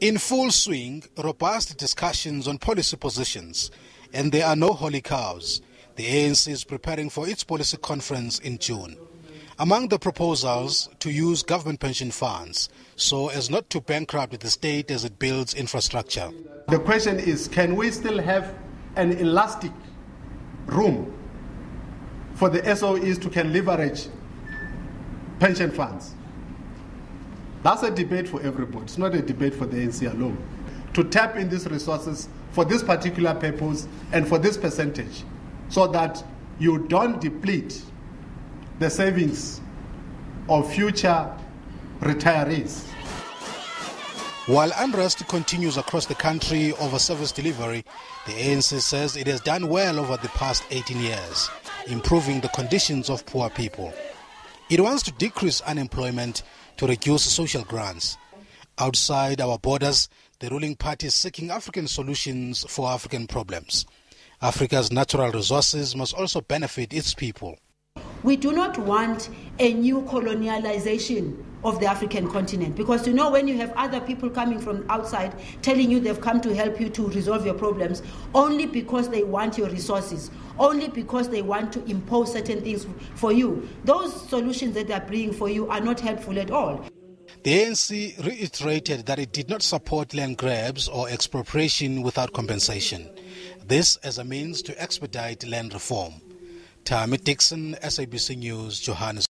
In full swing, robust discussions on policy positions, and there are no holy cows. The ANC is preparing for its policy conference in June. Among the proposals, to use government pension funds so as not to bankrupt the state as it builds infrastructure. The question is can we still have an elastic room for the SOEs to can leverage pension funds? That's a debate for everybody. It's not a debate for the ANC alone. To tap in these resources for this particular purpose and for this percentage so that you don't deplete the savings of future retirees. While unrest continues across the country over service delivery, the ANC says it has done well over the past 18 years, improving the conditions of poor people. It wants to decrease unemployment to reduce social grants. Outside our borders, the ruling party is seeking African solutions for African problems. Africa's natural resources must also benefit its people. We do not want a new colonialization of the African continent because you know when you have other people coming from outside telling you they've come to help you to resolve your problems only because they want your resources only because they want to impose certain things for you those solutions that they're bringing for you are not helpful at all the ANC reiterated that it did not support land grabs or expropriation without compensation. This as a means to expedite land reform. Tammy Dixon, SABC News, Johannesburg.